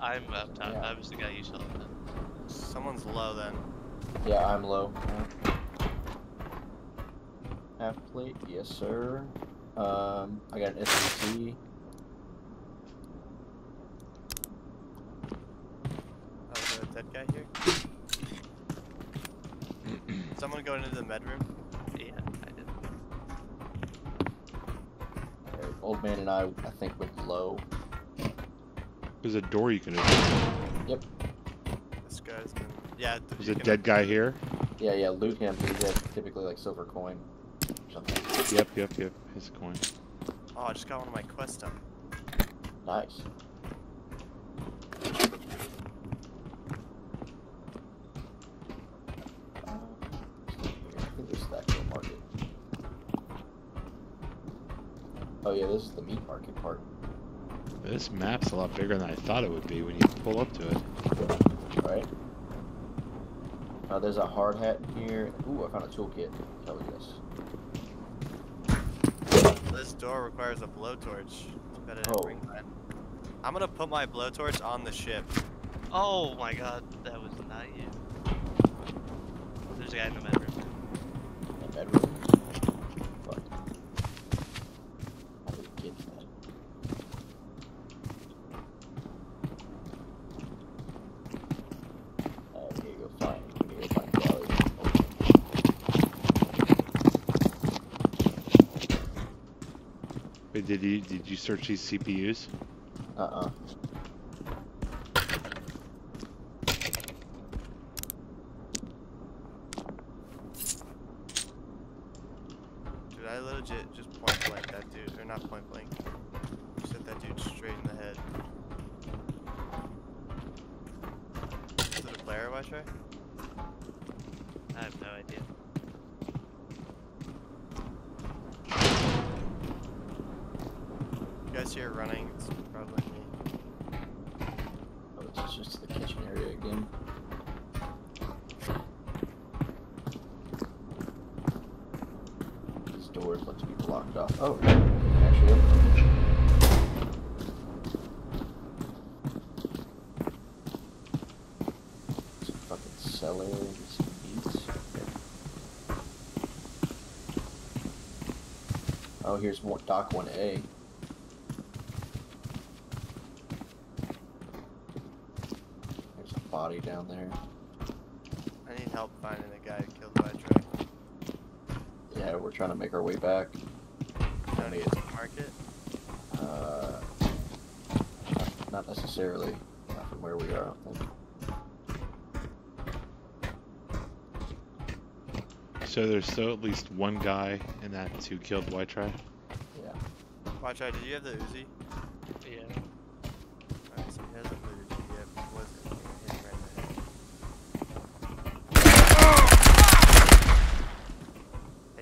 I'm up top. Yeah. I was the guy you saw. Then. Someone's low then. Yeah, I'm low. Half plate, yes sir. Um, I got an SMC. Oh, is there a dead guy here? Someone going into the med room? Yeah, I did. Okay, old man and I, I think went low. There's a door you can open. Yep. This guy's been. Yeah. There's a can- dead guy here. Yeah, yeah, loot him. He has typically like silver coin. or Something. Yep, yep, yep. His coin. Oh, I just got one of my quests done. Nice. Uh, I think this is the actual market. Oh yeah, this is the meat market part. This map's a lot bigger than I thought it would be when you pull up to it. Right. Uh, there's a hard hat in here. Ooh, I found a toolkit. Hell yes. This door requires a blowtorch. Better Oh. bring mine. I'm gonna put my blowtorch on the ship. Oh my god, that was not you. There's a guy in the med room. And bedroom. Fuck. How did we get that? Uh, we need to go find. We need to go find Gally. Wait, did you did you search these CPUs? Uh uh. Dude, I legit just point blank that dude. Or not point blank. Just hit that dude straight in the head. Is it a player, watch right? I have no idea. You guys hear it running? It's probably me. Oh, this is just the kitchen area again. These doors look to be blocked off. Oh, actually. Okay. Oh, here's dock 1A. There's a body down there. I need help finding the guy who killed by truck. Yeah, we're trying to make our way back. Down to get to the market. Uh, not, not necessarily. Not from where we are, I think. So there's still at least one guy in that who killed White Try. Yeah. Watch out, did you have the Uzi? Yeah.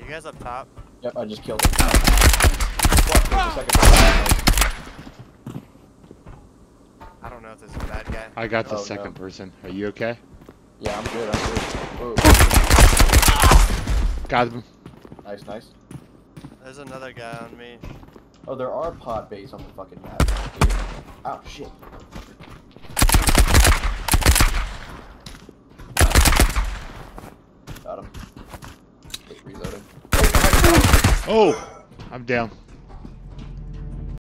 You guys up top? Yep, I just killed him. What? There's a second person. I don't know if there's a bad guy. I got the Oh, no. second person. Are you okay? Yeah, I'm good. I'm good. Whoa. Got him. Nice, nice. There's another guy on me. Oh, there are pod bays on the fucking map. Dude. Oh shit. Got him. Wait, reloading. Oh, I'm down.